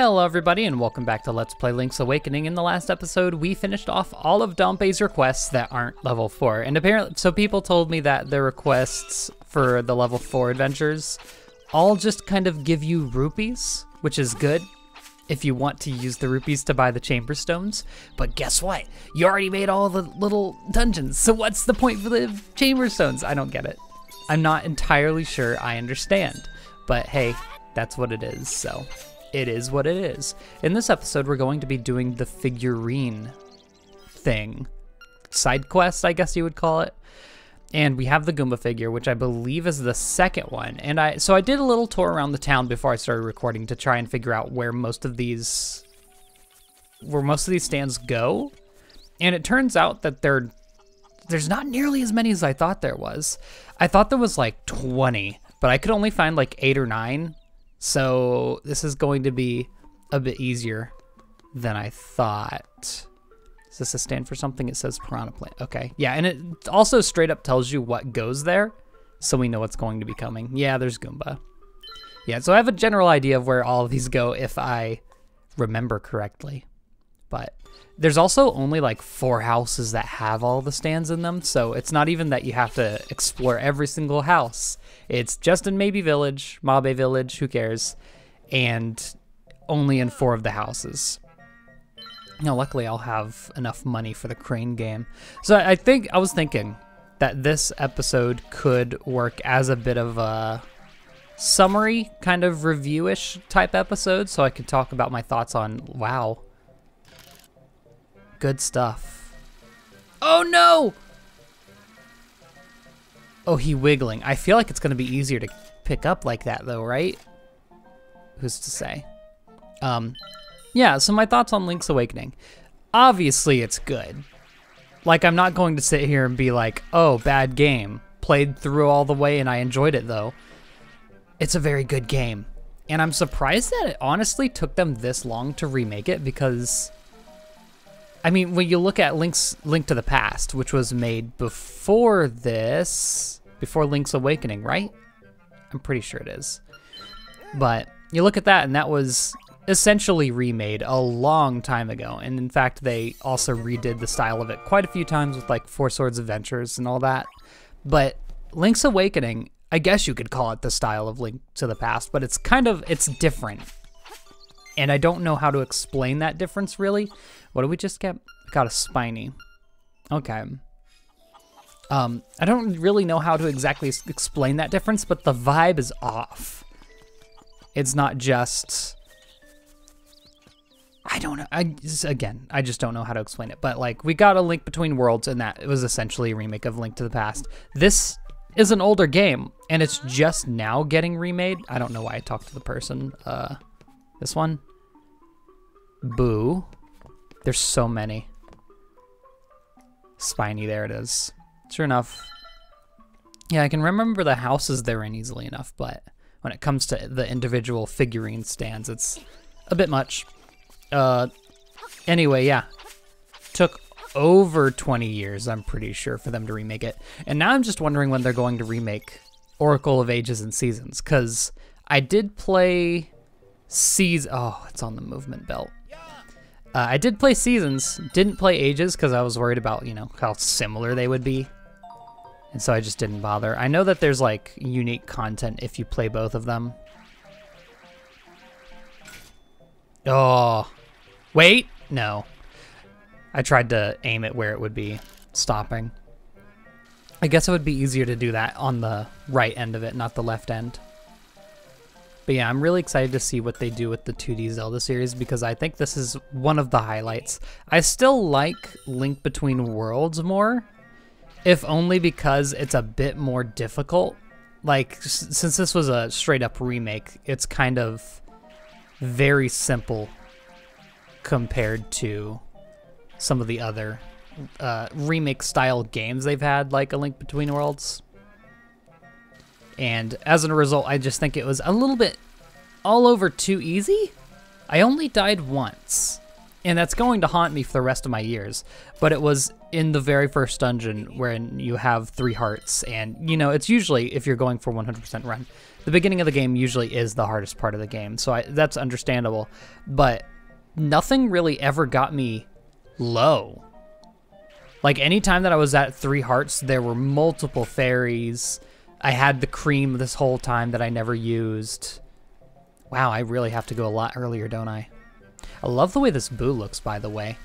Hello everybody and welcome back to Let's Play Link's Awakening. In the last episode, we finished off all of Dampé's requests that aren't level 4. And apparently, so people told me that the requests for the level 4 adventures all just kind of give you rupees, which is good if you want to use the rupees to buy the chamber stones. But guess what? You already made all the little dungeons, so what's the point for the chamber stones? I don't get it. I'm not entirely sure I understand. But hey, that's what it is, so it is what it is. In this episode, we're going to be doing the figurine thing. Side quest, I guess you would call it. And we have the Goomba figure, which I believe is the second one. And I so I did a little tour around the town before I started recording to try and figure out where most of these where most of these stands go. And it turns out that there there's not nearly as many as I thought there was. I thought there was like 20, but I could only find like 8 or 9 so this is going to be a bit easier than I thought. Is this a stand for something? It says Piranha Plant. Okay, yeah, and it also straight up tells you what goes there, so we know what's going to be coming. Yeah, there's Goomba. Yeah, so I have a general idea of where all of these go if I remember correctly. But there's also only like four houses that have all the stands in them, so it's not even that you have to explore every single house. It's just in Maybe Village, Mabe Village, who cares, and only in four of the houses. Now, luckily, I'll have enough money for the crane game. So I think I was thinking that this episode could work as a bit of a summary, kind of reviewish type episode, so I could talk about my thoughts on wow, good stuff. Oh no! Oh, he wiggling. I feel like it's going to be easier to pick up like that, though, right? Who's to say? Um, yeah, so my thoughts on Link's Awakening. Obviously, it's good. Like, I'm not going to sit here and be like, oh, bad game. Played through all the way and I enjoyed it, though. It's a very good game. And I'm surprised that it honestly took them this long to remake it because I mean, when you look at Link's Link to the Past, which was made before this, before Link's Awakening, right? I'm pretty sure it is. But you look at that, and that was essentially remade a long time ago. And in fact, they also redid the style of it quite a few times with like Four Swords Adventures and all that. But Link's Awakening, I guess you could call it the style of Link to the Past, but it's kind of, it's different. And I don't know how to explain that difference really. What do we just get? Got a spiny. Okay. Um, I don't really know how to exactly explain that difference, but the vibe is off. It's not just... I don't know. I just, again, I just don't know how to explain it. But like, we got a Link Between Worlds, and that was essentially a remake of Link to the Past. This is an older game, and it's just now getting remade. I don't know why I talked to the person. Uh, this one. Boo. There's so many. Spiny, there it is. Sure enough. Yeah, I can remember the houses they're in easily enough, but when it comes to the individual figurine stands, it's a bit much. Uh, anyway, yeah. Took over 20 years, I'm pretty sure, for them to remake it. And now I'm just wondering when they're going to remake Oracle of Ages and Seasons, because I did play Seas. Oh, it's on the movement belt. Uh, I did play Seasons, didn't play Ages because I was worried about, you know, how similar they would be. And so I just didn't bother. I know that there's like unique content if you play both of them. Oh, wait, no. I tried to aim it where it would be stopping. I guess it would be easier to do that on the right end of it, not the left end. But yeah, I'm really excited to see what they do with the 2D Zelda series because I think this is one of the highlights. I still like Link Between Worlds more, if only because it's a bit more difficult. Like, since this was a straight up remake, it's kind of very simple compared to some of the other uh, remake style games they've had, like A Link Between Worlds. And as a result, I just think it was a little bit all over too easy. I only died once. And that's going to haunt me for the rest of my years. But it was in the very first dungeon wherein you have three hearts. And, you know, it's usually, if you're going for 100% run, the beginning of the game usually is the hardest part of the game. So I, that's understandable. But nothing really ever got me low. Like anytime that I was at three hearts, there were multiple fairies. I had the cream this whole time that I never used. Wow, I really have to go a lot earlier, don't I? I love the way this boo looks, by the way.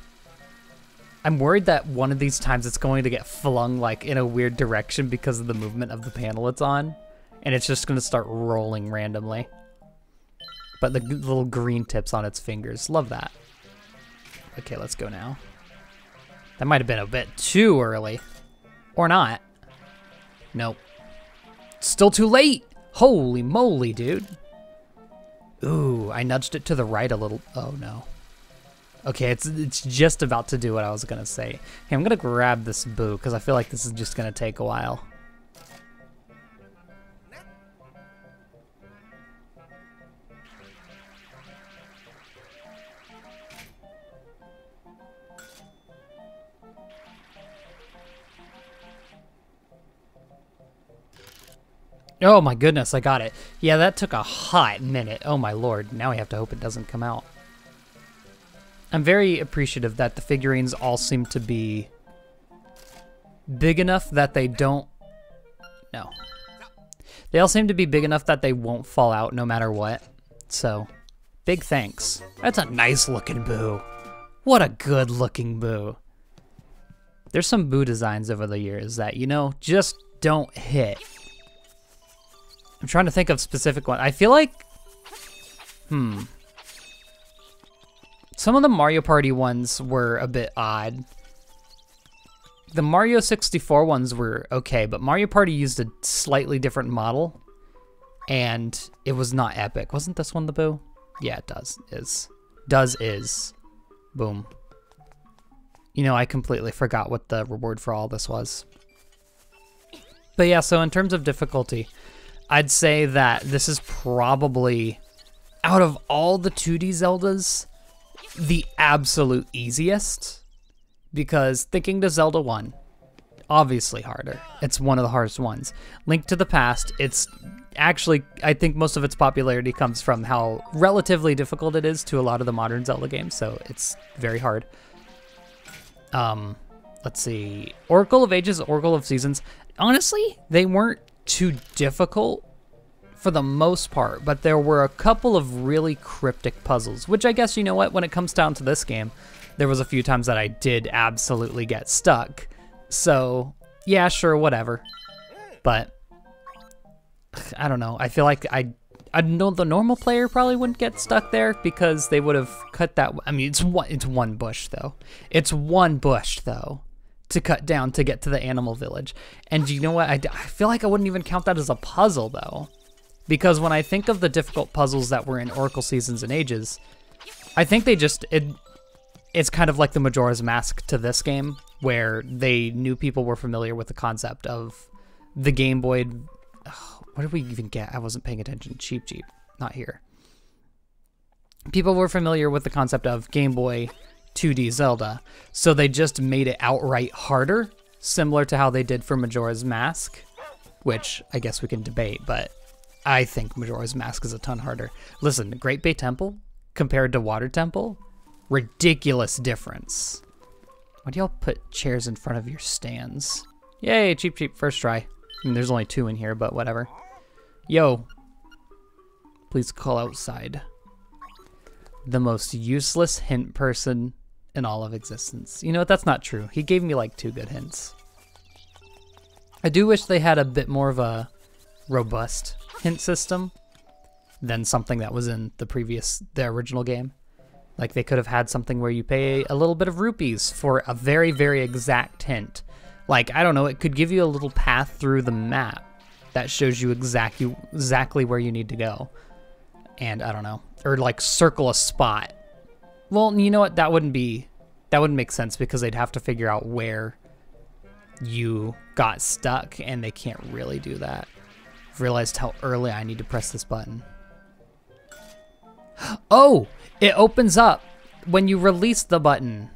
I'm worried that one of these times it's going to get flung like in a weird direction because of the movement of the panel it's on. And it's just going to start rolling randomly. But the little green tips on its fingers, love that. Okay, let's go now. That might have been a bit too early. Or not. Nope. Still too late! Holy moly, dude. Ooh, I nudged it to the right a little. Oh no. Okay, it's it's just about to do what I was gonna say. Hey, I'm gonna grab this boo because I feel like this is just gonna take a while. Oh my goodness, I got it. Yeah, that took a hot minute. Oh my lord, now we have to hope it doesn't come out. I'm very appreciative that the figurines all seem to be big enough that they don't... No. They all seem to be big enough that they won't fall out no matter what. So, big thanks. That's a nice looking boo. What a good looking boo. There's some boo designs over the years that, you know, just don't hit. I'm trying to think of specific one. I feel like, hmm. Some of the Mario Party ones were a bit odd. The Mario 64 ones were okay, but Mario Party used a slightly different model, and it was not epic. Wasn't this one the boo? Yeah, it does. Is. Does is. Boom. You know, I completely forgot what the reward for all this was. But yeah, so in terms of difficulty, I'd say that this is probably, out of all the 2D Zeldas, the absolute easiest. Because thinking to Zelda 1, obviously harder. It's one of the hardest ones. Link to the Past, it's actually, I think most of its popularity comes from how relatively difficult it is to a lot of the modern Zelda games, so it's very hard. Um, let's see. Oracle of Ages, Oracle of Seasons. Honestly, they weren't too difficult for the most part, but there were a couple of really cryptic puzzles, which I guess, you know what, when it comes down to this game, there was a few times that I did absolutely get stuck. So, yeah, sure, whatever. But, I don't know, I feel like I, I know the normal player probably wouldn't get stuck there because they would have cut that, I mean, it's one, it's one bush though. It's one bush though to cut down to get to the animal village. And you know what? I, I feel like I wouldn't even count that as a puzzle though. Because when I think of the difficult puzzles that were in Oracle Seasons and Ages, I think they just, it, it's kind of like the Majora's Mask to this game, where they knew people were familiar with the concept of the Game Boy. What did we even get? I wasn't paying attention. Cheap, Cheep, not here. People were familiar with the concept of Game Boy 2D Zelda, so they just made it outright harder, similar to how they did for Majora's Mask, which I guess we can debate, but I think Majora's Mask is a ton harder. Listen, Great Bay Temple compared to Water Temple, ridiculous difference. Why do y'all put chairs in front of your stands? Yay, cheap, cheep, first try. I mean, there's only two in here, but whatever. Yo, please call outside. The most useless hint person in all of existence. You know what? That's not true. He gave me like two good hints. I do wish they had a bit more of a robust hint system than something that was in the previous, the original game. Like they could have had something where you pay a little bit of rupees for a very, very exact hint. Like, I don't know, it could give you a little path through the map that shows you exactly exactly where you need to go. And I don't know, or like circle a spot well, you know what? That wouldn't be, that wouldn't make sense because they'd have to figure out where you got stuck and they can't really do that. I've realized how early I need to press this button. Oh, it opens up when you release the button,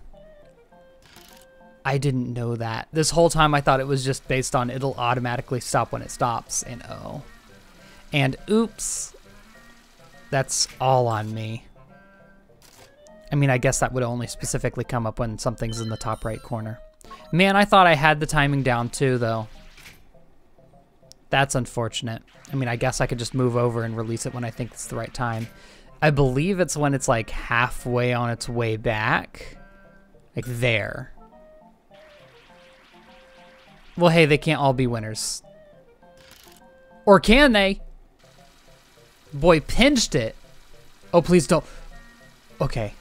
I didn't know that. This whole time I thought it was just based on it'll automatically stop when it stops, and oh. And oops, that's all on me. I mean, I guess that would only specifically come up when something's in the top right corner. Man, I thought I had the timing down too, though. That's unfortunate. I mean, I guess I could just move over and release it when I think it's the right time. I believe it's when it's like halfway on its way back. Like there. Well, hey, they can't all be winners. Or can they? Boy, pinched it. Oh, please don't. Okay.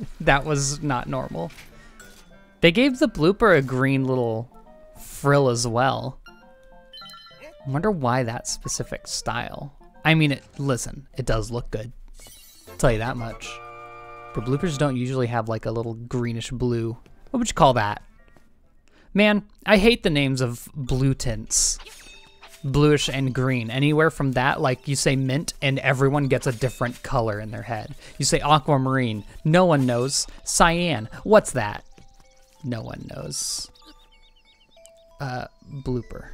that was not normal. They gave the blooper a green little frill as well. I wonder why that specific style. I mean, it, listen, it does look good. I'll tell you that much. But bloopers don't usually have like a little greenish blue. What would you call that? Man, I hate the names of blue tints. Bluish and green. Anywhere from that, like you say mint, and everyone gets a different color in their head. You say aquamarine, no one knows. Cyan, what's that? No one knows. Uh, blooper.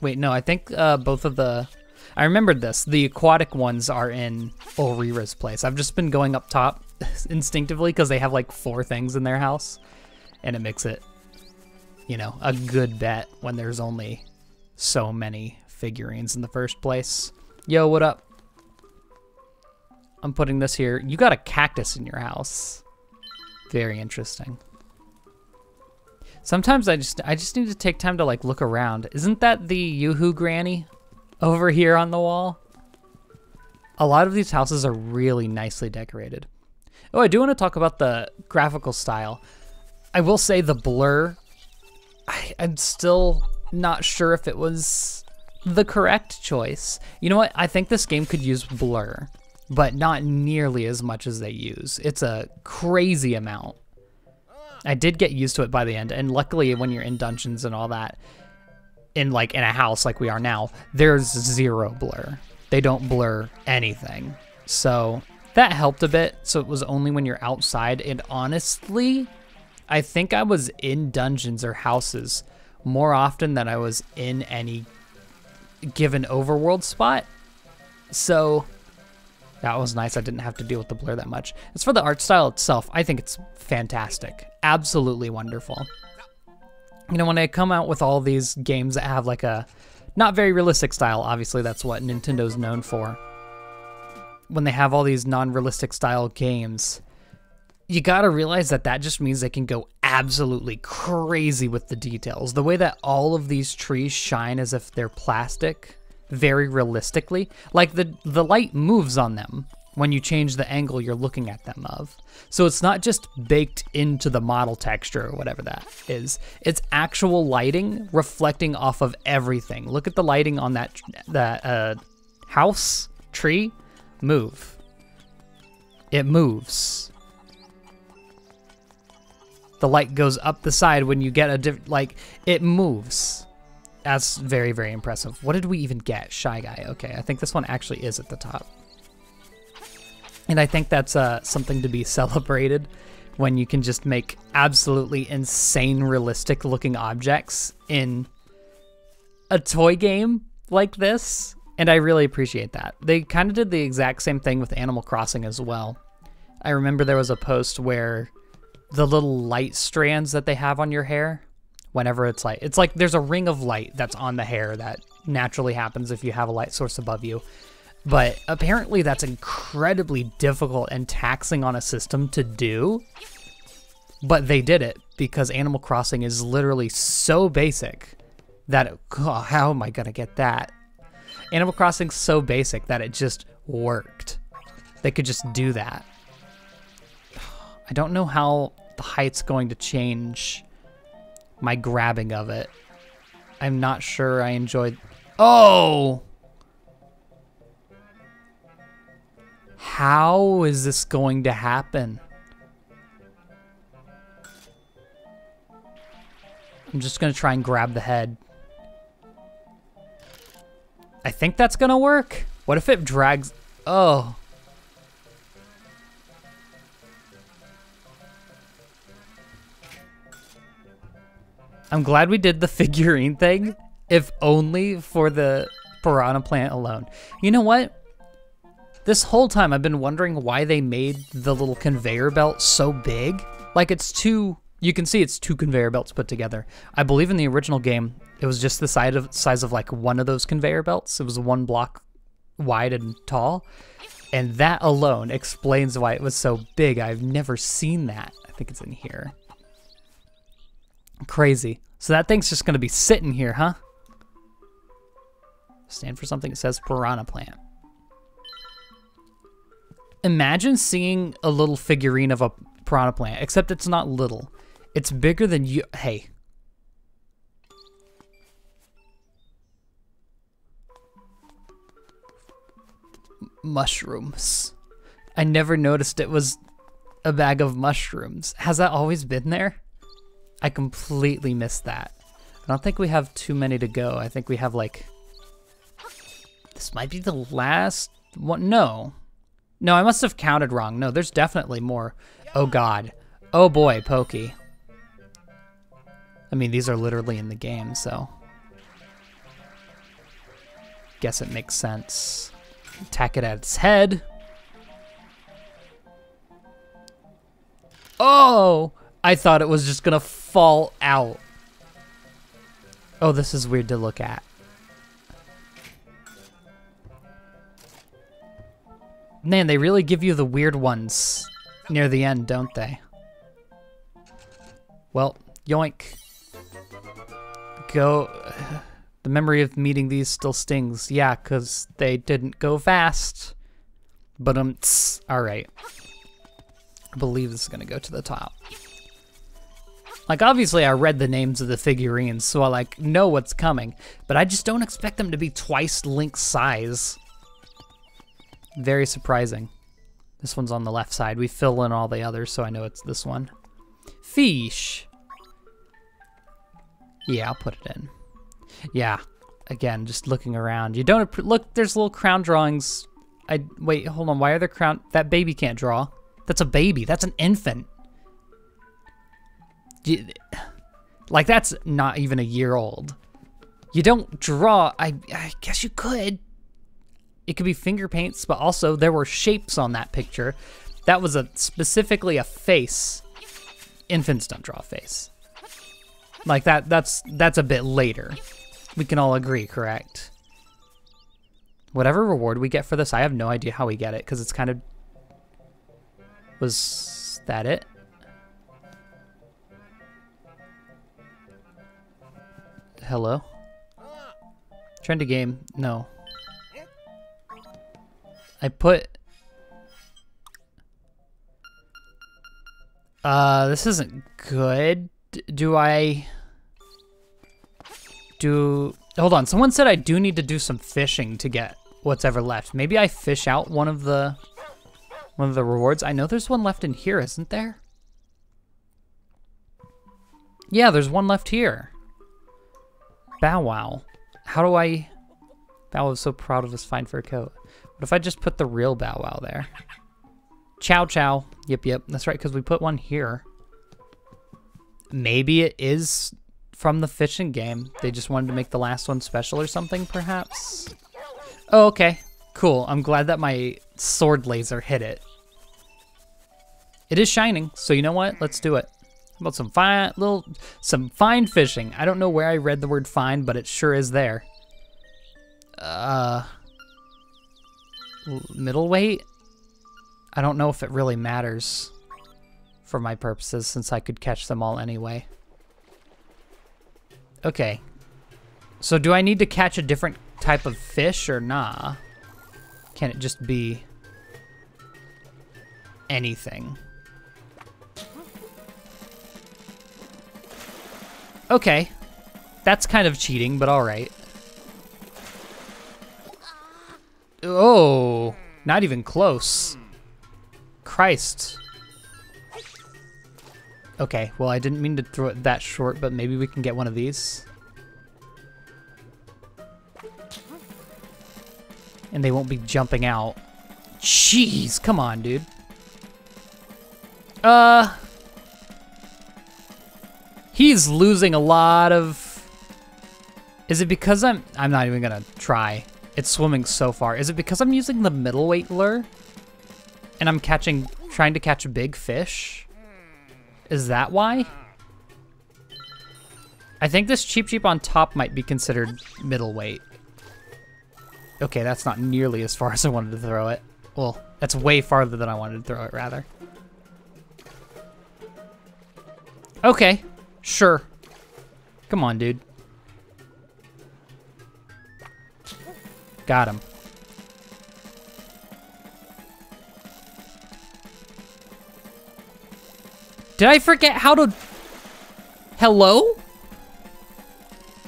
Wait, no, I think uh, both of the I remembered this. The aquatic ones are in Ulrira's place. I've just been going up top instinctively because they have like four things in their house. And it makes it, you know, a good bet when there's only so many figurines in the first place. Yo, what up? I'm putting this here. You got a cactus in your house. Very interesting. Sometimes I just I just need to take time to like look around. Isn't that the Yoo-hoo granny? over here on the wall. A lot of these houses are really nicely decorated. Oh, I do want to talk about the graphical style. I will say the blur, I, I'm still not sure if it was the correct choice. You know what? I think this game could use blur, but not nearly as much as they use. It's a crazy amount. I did get used to it by the end, and luckily when you're in dungeons and all that, in like in a house like we are now, there's zero blur. They don't blur anything. So that helped a bit. So it was only when you're outside. And honestly, I think I was in dungeons or houses more often than I was in any given overworld spot. So that was nice. I didn't have to deal with the blur that much. As for the art style itself, I think it's fantastic. Absolutely wonderful you know, when I come out with all these games that have like a not very realistic style, obviously that's what Nintendo's known for. When they have all these non-realistic style games, you gotta realize that that just means they can go absolutely crazy with the details. The way that all of these trees shine as if they're plastic, very realistically. Like the the light moves on them when you change the angle you're looking at them of. So it's not just baked into the model texture or whatever that is. It's actual lighting reflecting off of everything. Look at the lighting on that that uh, house tree. Move. It moves. The light goes up the side when you get a diff like it moves. That's very very impressive. What did we even get? Shy guy. Okay, I think this one actually is at the top. And I think that's uh, something to be celebrated when you can just make absolutely insane realistic looking objects in a toy game like this. And I really appreciate that. They kind of did the exact same thing with Animal Crossing as well. I remember there was a post where the little light strands that they have on your hair, whenever it's like, it's like there's a ring of light that's on the hair that naturally happens if you have a light source above you. But apparently that's incredibly difficult and taxing on a system to do. But they did it because Animal Crossing is literally so basic that, oh, how am I going to get that? Animal Crossing's so basic that it just worked. They could just do that. I don't know how the height's going to change my grabbing of it. I'm not sure I enjoyed... Oh! How is this going to happen? I'm just going to try and grab the head. I think that's going to work. What if it drags... Oh. I'm glad we did the figurine thing, if only for the piranha plant alone. You know what? This whole time I've been wondering why they made the little conveyor belt so big. Like it's two, you can see it's two conveyor belts put together. I believe in the original game, it was just the size of, size of like one of those conveyor belts. It was one block wide and tall. And that alone explains why it was so big. I've never seen that. I think it's in here. Crazy. So that thing's just gonna be sitting here, huh? Stand for something that says piranha plant. Imagine seeing a little figurine of a piranha plant, except it's not little. It's bigger than you. Hey. mushrooms. I never noticed it was a bag of mushrooms. Has that always been there? I completely missed that. I don't think we have too many to go. I think we have like... This might be the last one. No. No, I must have counted wrong. No, there's definitely more. Oh god. Oh boy, Pokey. I mean, these are literally in the game, so... Guess it makes sense. Attack it at its head. Oh! I thought it was just gonna fall out. Oh, this is weird to look at. Man, they really give you the weird ones near the end, don't they? Well, yoink. Go. The memory of meeting these still stings. Yeah, because they didn't go fast. But um, all right. I believe this is gonna go to the top. Like obviously I read the names of the figurines, so I like know what's coming, but I just don't expect them to be twice Link's size. Very surprising. This one's on the left side. We fill in all the others, so I know it's this one. Fish. Yeah, I'll put it in. Yeah, again, just looking around. You don't look. There's little crown drawings. I wait. Hold on. Why are there crown? That baby can't draw. That's a baby. That's an infant. Like that's not even a year old. You don't draw. I I guess you could. It could be finger paints, but also there were shapes on that picture. That was a specifically a face. Infants don't draw a face. Like that. That's that's a bit later. We can all agree, correct? Whatever reward we get for this, I have no idea how we get it, because it's kind of... Was that it? Hello? Trendy game. No. I put... Uh, this isn't good. Do I do... Hold on, someone said I do need to do some fishing to get what's ever left. Maybe I fish out one of the... One of the rewards. I know there's one left in here, isn't there? Yeah, there's one left here. Bow Wow. How do I... Bow Wow's so proud of his fine fur coat. What if I just put the real Bow Wow there? Chow Chow. Yep, yep. That's right, because we put one here. Maybe it is from the fishing game. They just wanted to make the last one special or something, perhaps? Oh, okay. Cool. I'm glad that my sword laser hit it. It is shining, so you know what? Let's do it. About some fine little some fine fishing? I don't know where I read the word fine, but it sure is there. Uh middleweight? I don't know if it really matters for my purposes since I could catch them all anyway. Okay. So do I need to catch a different type of fish or nah? Can it just be anything? Okay. That's kind of cheating, but alright. Oh, not even close. Christ. Okay, well, I didn't mean to throw it that short, but maybe we can get one of these. And they won't be jumping out. Jeez, come on, dude. Uh... He's losing a lot of... Is it because I'm... I'm not even gonna try. It's swimming so far. Is it because I'm using the middleweight lure? And I'm catching... Trying to catch big fish? Is that why? I think this Cheep Cheep on top might be considered middleweight. Okay, that's not nearly as far as I wanted to throw it. Well, that's way farther than I wanted to throw it, rather. Okay, sure. Come on, dude. Got him. Did I forget how to... Hello?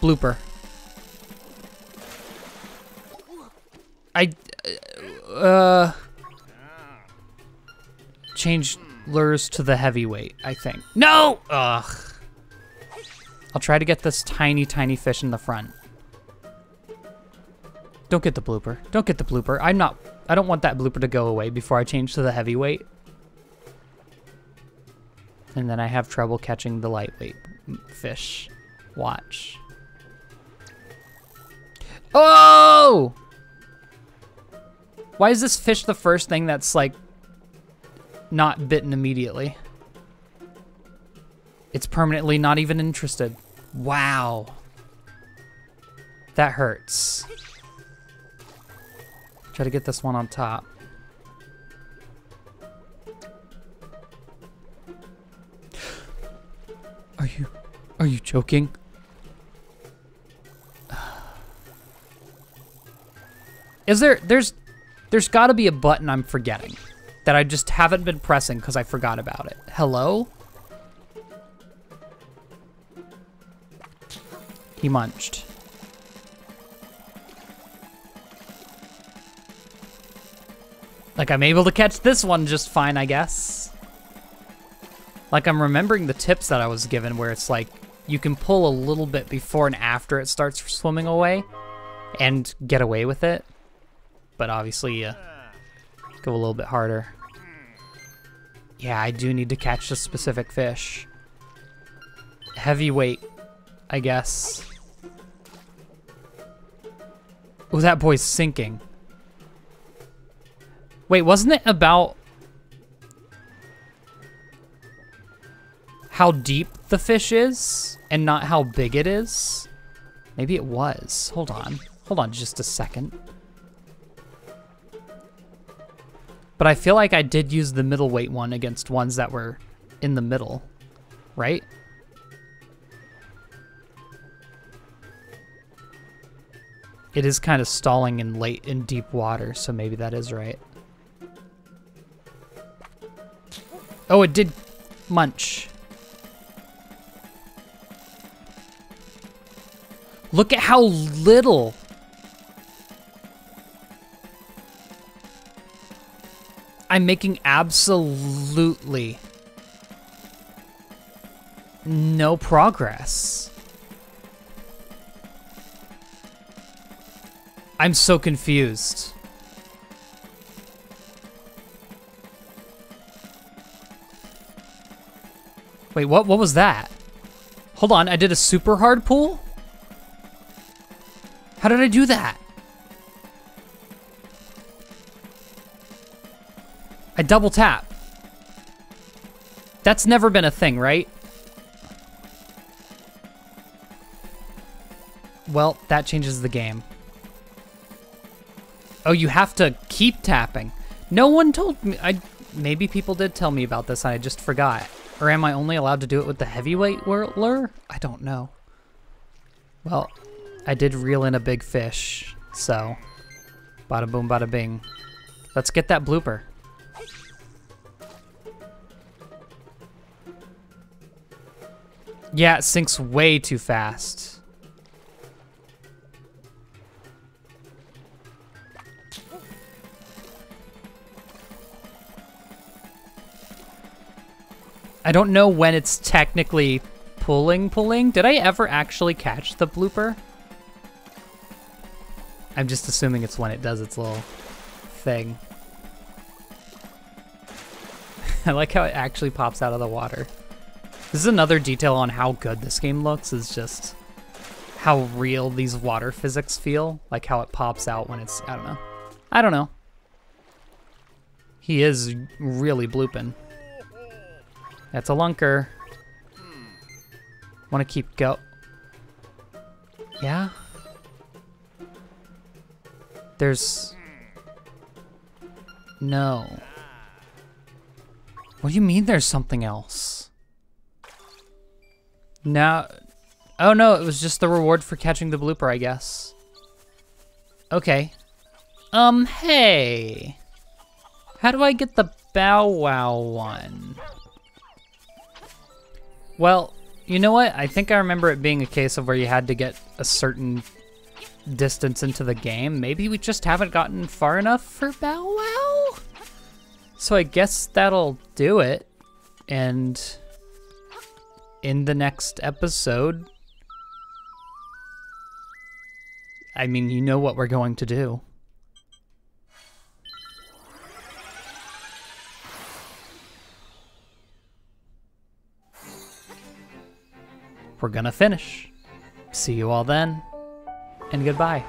Blooper. I... Uh... Change lures to the heavyweight, I think. No! Ugh. I'll try to get this tiny, tiny fish in the front. Don't get the blooper. Don't get the blooper. I'm not... I don't want that blooper to go away before I change to the heavyweight. And then I have trouble catching the lightweight fish. Watch. Oh! Why is this fish the first thing that's like not bitten immediately? It's permanently not even interested. Wow. That hurts. Try to get this one on top. Are you, are you joking? Is there, there's, there's gotta be a button I'm forgetting that I just haven't been pressing because I forgot about it. Hello? He munched. Like I'm able to catch this one just fine, I guess. Like I'm remembering the tips that I was given where it's like you can pull a little bit before and after it starts swimming away and get away with it. But obviously uh, go a little bit harder. Yeah, I do need to catch the specific fish. Heavyweight, I guess. Oh, that boy's sinking. Wait, wasn't it about how deep the fish is and not how big it is? Maybe it was. Hold on. Hold on just a second. But I feel like I did use the middleweight one against ones that were in the middle, right? It is kind of stalling in late in deep water, so maybe that is right. Oh, it did munch. Look at how little. I'm making absolutely no progress. I'm so confused. Wait, what, what was that? Hold on, I did a super hard pull? How did I do that? I double tap. That's never been a thing, right? Well, that changes the game. Oh, you have to keep tapping. No one told me. I Maybe people did tell me about this and I just forgot. Or am I only allowed to do it with the heavyweight lure? I don't know. Well, I did reel in a big fish, so bada boom, bada bing. Let's get that blooper. Yeah, it sinks way too fast. I don't know when it's technically pulling pulling. Did I ever actually catch the blooper? I'm just assuming it's when it does its little thing. I like how it actually pops out of the water. This is another detail on how good this game looks, is just how real these water physics feel. Like how it pops out when it's, I don't know. I don't know. He is really blooping. That's a lunker. Want to keep go. Yeah? There's... No. What do you mean there's something else? Now... Oh no, it was just the reward for catching the blooper, I guess. Okay. Um, hey. How do I get the Bow Wow one? Well, you know what? I think I remember it being a case of where you had to get a certain distance into the game. Maybe we just haven't gotten far enough for Bow Wow? So I guess that'll do it. And in the next episode, I mean, you know what we're going to do. We're gonna finish. See you all then, and goodbye.